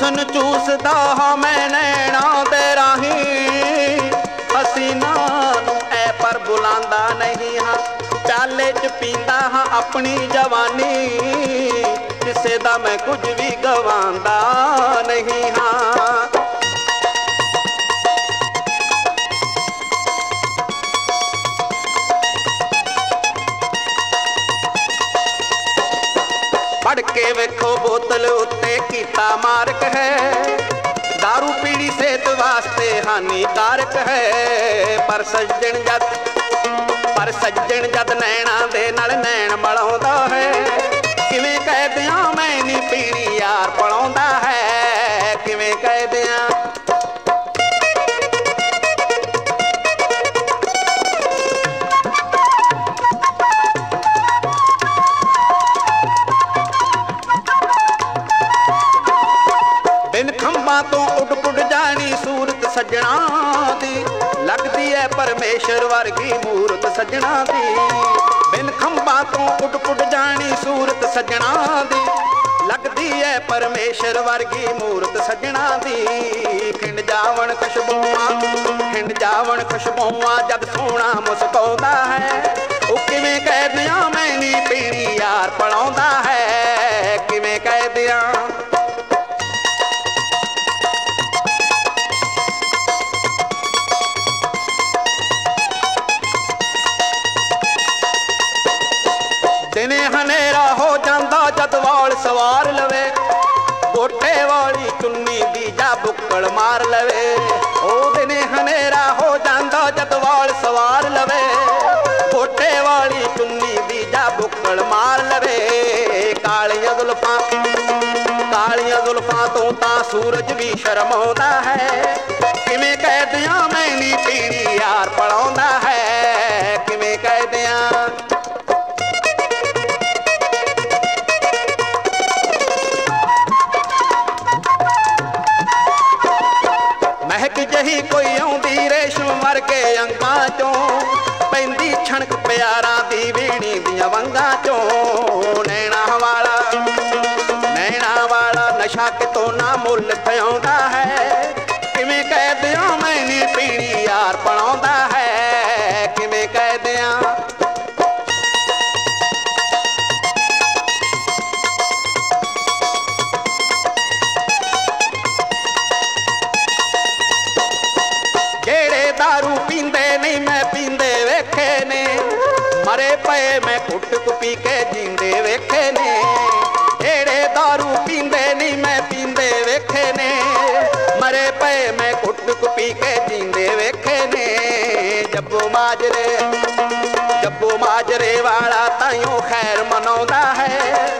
ਹੁਸਨ ਚੂਸਦਾ ਹਾਂ ਮੈਂ ਨੈਣਾ ਦੇ ਰਾਹੀਂ ਹਸੀਨਾ ਨੂੰ ਐ ਪਰ ਬੁਲਾਉਂਦਾ ਨਹੀਂ ਹਾਂ। ਚਾਲੇ ਚ ਪੀਂਦਾ ਹਾਂ ਆਪਣੀ ਜਵਾਨੀ। ਕਿਸੇ ਦਾ ਮੈਂ ਕੁਝ ਵੀ ਗਵਾਉਂਦਾ ਨਹੀਂ ਹਾਂ। ਪੜ ਵੇਖੋ ਬੋਤਲ ਉੱਤੇ ਕੀਤਾ ਮਾਰਕ ਹੈ। दारू ਪੀਣੀ ਸਿਹਤ ਵਾਸਤੇ ਹਾਨੀਕਾਰਕ ਹੈ। ਪਰ ਸੱਜਣ ਜਦ ਪਰ ਸੱਜਣ ਜਦ ਨੈਣਾ ਦੇ ਨਾਲ ਨੈਣ ਮਲਾਉਂਦਾ ਸੱਜਣਾ ਦੀ। ਲੱਗਦੀ ਐ ਪਰਮੇਸ਼ਰ ਵਰਗੀ ਮੂਰਤ ਸੱਜਣਾ ਦੀ। ਬਿਨ ਖੰਭਾਂ ਤੋਂ ਉੱਡ ਪੁੱਡ ਜਾਣੀ ਸੂਰਤ ਸੱਜਣਾ ਦੀ। ਲੱਗਦੀ ਐ ਪਰਮੇਸ਼ਰ ਵਰਗੀ ਮੂਰਤ ਸੱਜਣਾ ਦੀ। ਖਿੰਡ ਜਾਵਣ ਖੁਸ਼ਬੂਆਂ, ਖਿੰਡ ਜਾਵਣ ਖੁਸ਼ਬੂਆਂ ਜਦ ਸੋਹਣਾ ਮੁਸਕਾਉਂਦਾ ਹੈ। ਉਹ ਕਿਵੇਂ ਕਹਿ ਦਿਆਂ ਮੈਂ ਨਹੀਂ ਪੀਣੀ ਯਾਰ ਪਲਾਉਂਦਾ ਹੈ। ਜਾ ਬੁੱਕਲ ਮਾਰ ਲਵੇ। ਉਹ ਦਿਨੇ ਹਨੇਰਾ ਹੋ ਜਾਂਦਾ ਜਦਵਾਲ ਸਵਾਰ ਲਵੇ। ਗੋਟੇ ਵਾਲੀ ਚੁੰਨੀ ਦੀ ਜਾ ਬੁੱਕਲ ਮਾਰ ਲਵੇ। ਕਾਲੀਆਂ ਜ਼ੁਲਫਾਂ ਕਾਲੀਆਂ ਜ਼ੁਲਫਾਂ ਤੋਂ ਤਾਂ ਸੂਰਜ ਵੀ ਸ਼ਰਮਾਉਂਦਾ ਹੈ। ਕਿਵੇਂ ਕਹਿ ਦਿਆਂ ਮੈਂ ਨੀ ਪੀਣੀ, ਯਾਰ ਪੜਾਉਂਦਾ ਮਹਿਕ ਕੋਈ ਆਉਂਦੀ ਰੇਸ਼ਮ ਮਰ ਕੇ ਅੰਗਾਂ ਚੋਂ। ਪੈਂਦੀ ਛਣਕ ਪਿਆਰਾਂ ਦੀ ਵੀਣੀ ਦੀਆਂ ਵੰਗਾਂ ਚੋਂ। ਨੈਣਾ ਵਾਲਾ ਨੈਣਾ ਵਾਲਾ ਨਸ਼ਾ ਕਿਤੋਂ ਨਾ ਮੁੱਲ ਪਿਆਉਂਦਾ ਹੈ। ਮਰੇ ਪਏ, ਮੈਂ ਕੁੱਟ ਕੁ ਪੀ ਕੇ ਜੀਂਦੇ ਵੇਖੇ ਨੇ। ਜਿਹੜੇ दारू ਪੀਂਦੇ ਨਹੀਂ, ਮੈਂ ਪੀਂਦੇ ਵੇਖੇ ਨੇ। ਮਰੇ ਪਏ, ਮੈਂ ਕੁੱਟ ਕੁ ਪੀ ਕੇ ਜੀਂਦੇ ਵੇਖੇ ਨੇ। ਜੱਬੂ ਮਾਜਰੇ ਜੱਬੂ ਮਾਜਰੇ ਵਾਲਾ ਤਾਈਓ ਖੈਰ ਮਨਾਉਂਦਾ ਹੈ।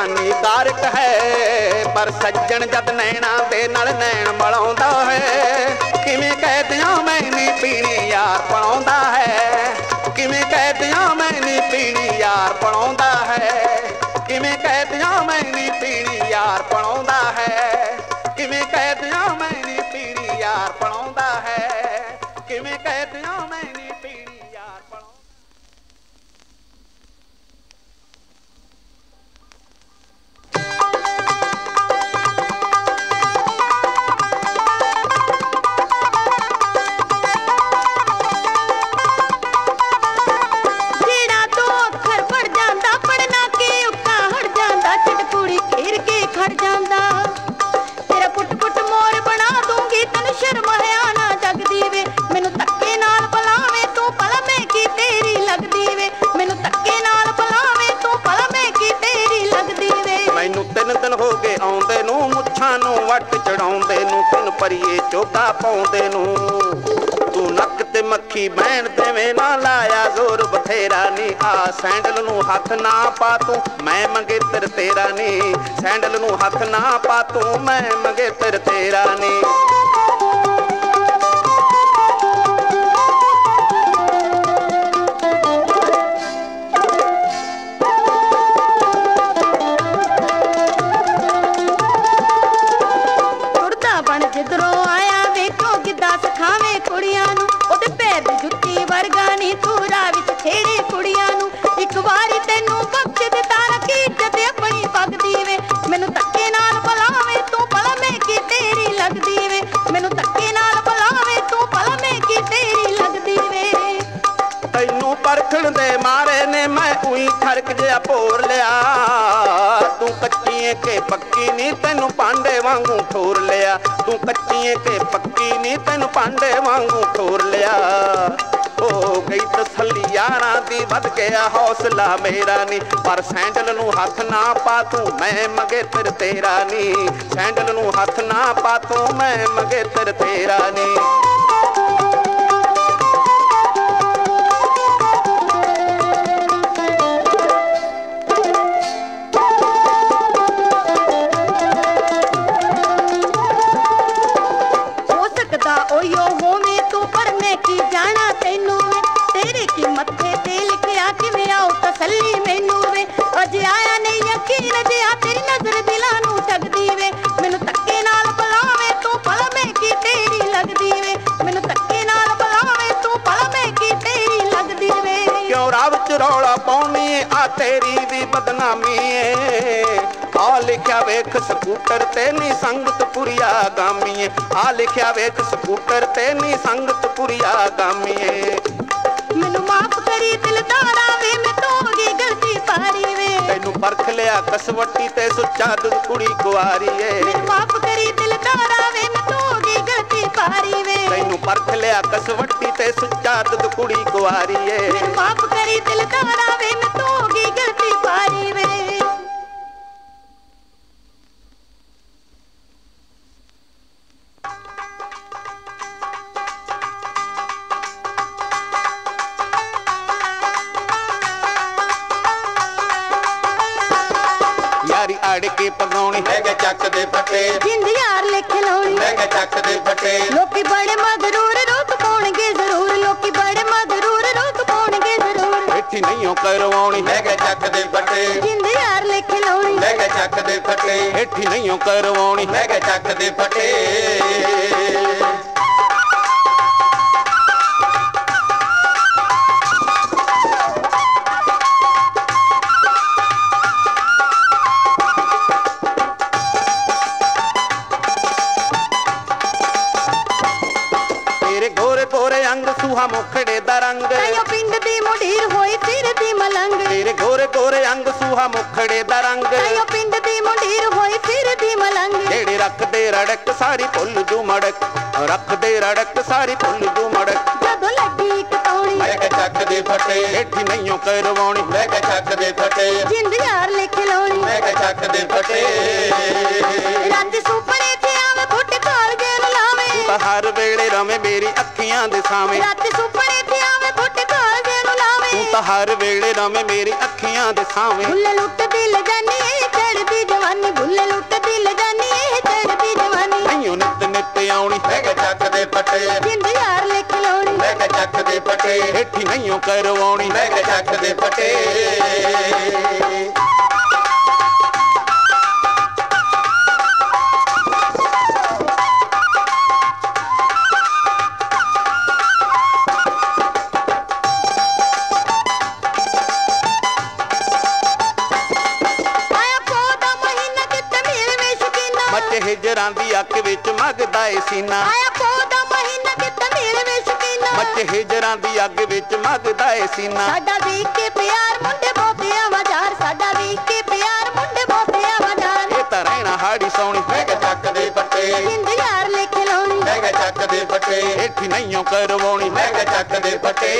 ਹਾਨੀਕਾਰਕ ਹੈ, ਪਰ ਸੱਜਣ ਜਦ ਨੈਣਾ ਦੇ ਨਾਲ ਨੈਣ ਮਲਾਉਂਦਾ ਹੈ। ਕਿਵੇਂ ਕਹਿ ਦਿਆਂ ਮੈਂ ਨਹੀਂ ਪੀਣੀ ਯਾਰ ਪਲਾਉਂਦਾ ਹੈ। ਕਿਵੇਂ ਕਹਿ ਦਿਆਂ ਮੈਂ ਨਹੀਂ ਪੀਣੀ ਯਾਰ ਪਲਾਉਂਦਾ ਹੈ। ਕਿਵੇਂ ਕਹਿ ਦਿਆਂ ਮੈਂ ਨਹੀਂ ਪੀਣੀ ਯਾਰ ਪਲਾਉਂਦਾ ਹੈ। ਕਿਵੇਂ ਕਹਿ ਦਿਆਂ ਮੈਂ ਨਹੀਂ ਪੀਣੀ ਯਾਰ ਪਲਾਉਂਦਾ ਹੈ। ਕਿਵੇਂ ਕਹਿ ਦਿਆਂ ਮੈਂ ਪਰੀਏ ਚੋਗਾ ਪਾਉਂਦੇ ਨੂੰ। ਤੂੰ ਨੱਕ ਤੇ ਮੱਖੀ ਬਹਿਣ ਦੇਵੇਂ ਨਾ ਲਾਇਆ ਜ਼ੋਰ, ਬਥੇਰਾ ਨੀ। ਆ ਸੈਂਡਲ ਨੂੰ ਹੱਥ ਨਾ ਪਾ ਤੂੰ, ਮੈਂ ਮੰਗੇ ਤੇਰ ਤੇਰਾ ਨੀ। ਸੈਂਡਲ ਨੂੰ ਹੱਥ ਨਾ ਪਾ ਤੂੰ, ਮੈਂ ਮੰਗੇ ਤੇਰ ਤੇਰਾ ਨੀ। ਲੱਗਦੀ ਵੇ। ਮੈਨੂੰ ਧੱਕੇ ਨਾਲ ਬੁਲਾਵੇ, ਤੂੰ ਭਲਾ ਮੈਂ ਕੀ ਤੇਰੀ ਲੱਗਦੀ ਵੇ। ਤੈਨੂੰ ਪਰਖਣ ਦੇ ਮਾਰੇ ਨੇ ਮੈਂ ਉਹੀ ਖਰਕ ਜਿਹਾ ਪੋਰ ਲਿਆ। ਤੂੰ ਕੱਚੀਏ ਕੇ ਪੱਕੀ ਨਹੀਂ ਤੈਨੂੰ ਪਾਂਡੇ ਵਾਂਗੂ ਠੋਰ ਲਿਆ। ਤੂੰ ਕੱਚੀਏ ਕੇ ਪੱਕੀ ਨਹੀਂ ਤੈਨੂੰ ਪਾਂਡੇ ਵਾਂਗੂ ਠੋਰ ਲਿਆ। ਵੱਧ ਗਿਆ ਹੌਸਲਾ ਮੇਰਾ ਨਹੀਂ ਪਰ ਸੈਂਡਲ ਨੂੰ ਹੱਥ ਨਾ ਪਾ ਤੂੰ, ਮੈਂ ਮੰਗੇਤਰ ਤੇਰਾ ਨਹੀਂ ਸੈਂਡਲ ਨੂੰ ਹੱਥ ਨਾ ਪਾ ਤੂੰ, ਮੈਂ ਮੰਗੇਤਰ ਤੇਰਾ ਨਹੀਂ ਤੇਰੀ ਵੀ ਬਦਨਾਮੀ ਏ। ਆ ਲਿਖਿਆ ਵੇਖ ਸਕੂਟਰ ਤੇ ਨੀ ਸੰਗਤ ਪੁਰੀਆ ਗਾਮੀ ਏ। ਆ ਲਿਖਿਆ ਵੇਖ ਸਕੂਟਰ ਤੇ ਨੀ ਸੰਗਤ ਪੁਰੀਆ ਗਾਮੀ ਏ। ਮੈਨੂੰ ਮਾਫ ਕਰੀ ਦਿਲਦਾਰਾ ਵੇ ਮੈਂ ਤੋਂ ਗਲਤੀ ਪਾਰੀ ਵੇ। ਤੈਨੂੰ ਪਰਖ ਲਿਆ ਕਸਵੱਟੀ ਤੇ ਸੁੱਚਾ ਦੁੱਧ ਕੁੜੀ ਕੁਆਰੀ ਏ। ਮੈਨੂੰ ਮਾਫ ਕਰੀ ਦਿਲਦਾਰਾ ਵੇ ਮੈਂ ਤੋਂ ਗਲਤੀ ਪਾਰੀ ਵੇ। ਤੈਨੂੰ ਪਰਖ ਲਿਆ ਕਸਵੱਟੀ ਤੇ ਸੁੱਚਾ ਦੁੱਧ ਕੁੜੀ ਕੁਆਰੀ ਏ। ਮੈਨੂੰ ਮਾਫ ਕਰੀ ਦਿਲਦਾਰਾ ਵੇ ਮੈਂ ਪਾਰੀ ਵੇ। ਯਾਰੀ ਅੜ ਕੇ ਪਗਾਉਣੀ। ਲੈ ਕੇ ਚੱਕ ਦੇ ਫੱਟੇ। ਜਿੰਦ ਯਾਰ ਲਿਖ ਲਾਉਣੀ ਲੈ ਕੇ ਚੱਕ ਦੇ ਫੱਟੇ। ਲੋਕੀ ਬੜੇ ਮਗਰੂਰ ਰੁਕ ਨਹੀਂਓ ਕਰਵਾਉਣੀ। ਲੈ ਕੇ ਚੱਕ ਦੇ ਫੱਟੇ। ਜਿੰਦ ਯਾਰ ਲਿਖ ਲਾਉਣੀ। ਲੈ ਕੇ ਚੱਕ ਦੇ ਫੱਟੇ। ਬੈਠੀ ਨਹੀਂਓ ਕਰਵਾਉਣੀ। ਲੈ ਕੇ ਚੱਕ ਦੇ ਫੱਟੇ। ਗੋਰੇ ਗੋਰੇ ਅੰਗ ਸੂਹਾ ਮੁਖੜੇ ਦਾ ਰੰਗ। ਤਾਈਓ ਪਿੰਡ ਦੀ ਮੁਢੀਰ ਹੋਈ ਸਿਰ ਦੀ ਮਲੰਗ। ਜਿਹੜੇ ਰੱਖਦੇ ਰੜਕ ਸਾਰੀ ਭੁੱਲ ਜੂ ਮੜਕ। ਰੱਖਦੇ ਰੜਕ ਸਾਰੀ ਭੁੱਲ ਜੂ ਮੜਕ। ਜਦੋਂ ਲੱਗੀ ਇੱਕ ਤੌਣੀ ਲੈ ਕੇ ਚੱਕ ਦੇ ਫੱਟੇ। ਬੈਠੀ ਨਹੀਂਓ ਕਰਵਾਉਣੀ। ਲੈ ਕੇ ਚੱਕ ਦੇ ਫੱਟੇ। ਜਿੰਦ ਯਾਰ ਲਿਖ ਲਾਉਣੀ ਲੈ ਕੇ ਚੱਕ ਦੇ ਫੱਟੇ। ਰਾਤ ਸੁਪਨੇ ਤੇ ਆਵੇ ਫੁੱਟ ਕਾਲਜੇ ਨੂੰ ਲਾਵੇ। ਹਰ ਵੇਲੇ ਰਵੇਂ ਮੇਰੀ ਅੱਖੀਆਂ ਦੇ ਸਾਵੇਂ। ਰਾਤ ਸੁਪਨੇ ਲਾਵੇ ਤੂੰ ਤਾਂ ਹਰ ਵੇਲੇ ਰਵੇਂ ਮੇਰੀ ਅੱਖੀਆਂ ਦੇ ਸਾਵੇਂ ਭੁੱਲ ਲੁੱਟ ਦਿਲ ਜਾਨੀ ਇਹ ਚੜਦੀ ਜਵਾਨੀ ਭੁੱਲ ਲੁੱਟ ਦਿਲ ਜਾਨੀ ਇਹ ਚੜਦੀ ਜਵਾਨੀ ਨਹੀਂਓ ਨਿੱਤ ਨਿੱਤ ਆਉਣੀ ਲੈ ਕੇ ਚੱਕ ਦੇ ਫੱਟੇ ਜਿੰਦ ਯਾਰ ਲਿਖ ਲਾਉਣੀ ਲੈ ਕੇ ਚੱਕ ਦੇ ਫੱਟੇ ਬੈਠੀ ਨਹੀਂਓ ਕਰਵਾਉਣੀ ਲੈ ਕੇ ਚੱਕ ਦੇ ਫੱਟੇ ਹਿਜਰਾਂ ਦੀ ਅੱਖ ਵਿੱਚ ਮਗਦਾ ਏ ਸੀਨਾ। ਆਇਆ ਪੋਦਾ ਮਹੀਨਾ ਕਿਤੇ ਮਿਲ ਵੇ ਸ਼ਕੀਨਾ। ਮੱਚ ਹਿਜਰਾਂ ਦੀ ਅੱਗ ਵਿੱਚ ਮਗਦਾ ਏ ਸੀਨਾ। ਸਾਡਾ ਵੀ ਕੇ ਪਿਆਰ ਮੁੰਡੇ ਬਹੁਤੇ ਆਵਾਜ਼ਾਰ ਸਾਡਾ ਵੀ ਕੇ ਪਿਆਰ ਮੁੰਡੇ ਬਹੁਤੇ ਆਵਾਜ਼ਾਰ ਇਹ ਤਾਂ ਰਹਿਣਾ ਹਾੜੀ ਸੋਣੀ ਕੇ ਚੱਕ ਦੇ ਫੱਟੇ ਜਿੰਦ ਯਾਰ ਲਿਖ ਲਾਉਣੀ। ਕੇ ਚੱਕ ਦੇ ਫੱਟੇ ਬੈਠੀ ਨਹੀਂਓ ਕਰਵਾਉਣੀ ਕੇ ਚੱਕ ਦੇ ਫੱਟੇ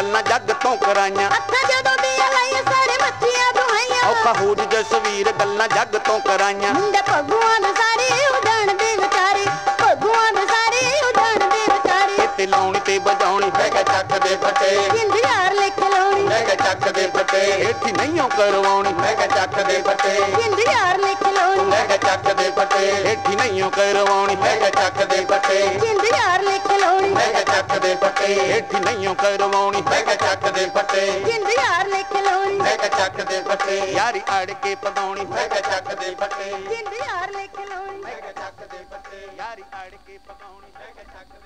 ਗੱਲਾਂ ਜੱਗ ਤੋਂ ਕਰਾਈਆਂ। ਅੱਖਾਂ ਜਦੋਂ ਦੀਆਂ ਲਾਈਆਂ ਸਾਰੇ ਮੱਥੀਆਂ ਦੁਹਾਈਆਂ। ਔਖਾ ਹੋ ਜੀ ਜਸਵੀਰ ਗੱਲਾਂ ਜੱਗ ਤੋਂ ਕਰਾਈਆਂ। ਮੁੰਡੇ ਭਗਵਾਨ ਦੇ ਸਾਰੇ ਉਡਣ ਦੇ ਵਿਚਾਰੇ ਭਗਵਾਨ ਦੇ ਸਾਰੇ ਉਡਣ ਦੇ ਵਿਚਾਰੇ। ਤੇ ਲਾਉਣੀ ਤੇ ਵਜਾਉਣੀ ਕੇ ਚੱਕ ਦੇ ਫੱਟੇ। ਜਿੰਦ ਯਾਰ ਲਿਖ ਲਾਉਣੀ। ਕੇ ਚੱਕ ਦੇ ਫੱਟੇ ਬੈਠੀ ਨਹੀਂਓ ਕਰਵਾਉਣੀ ਕੇ ਚੱਕ ਦੇ ਫੱਟੇ। ਜਿੰਦ ਯਾਰ ਲਿਖ ਲਾਉਣੀ। ਕੇ ਚੱਕ ਦੇ ਫੱਟੇ ਬੈਠੀ ਨਹੀਂਓ ਕਰਵਾਉਣੀ ਕੇ ਚੱਕ ਦੇ ਫੱਟੇ। ਜਿੰਦ ਯਾਰ ਲਿਖ ਲਾਉਣੀ ਲੈ ਕੇ ਚੱਕ ਦੇ ਫੱਟੇ ਬੈਠੀ ਨਹੀਂਓ ਕਰਵਾਉਣੀ। ਲੈ ਕੇ ਚੱਕ ਦੇ ਫੱਟੇ ਜਿੰਦ ਯਾਰ ਲਿਖ ਲਾਉਣੀ ਲੈ ਕੇ ਚੱਕ ਦੇ ਫੱਟੇ ਯਾਰੀ ਅੜ ਕੇ ਪਦਾਉਣੀ। ਲੈ ਕੇ ਚੱਕ ਦੇ ਫੱਟੇ ਜਿੰਦ ਯਾਰ ਲਿਖ ਲਾਉਣੀ ਲੈ ਕੇ ਚੱਕ ਦੇ ਫੱਟੇ ਯਾਰੀ ਅੜ ਕੇ ਪਦਾਉਣੀ। ਲੈ ਕੇ ਚੱਕ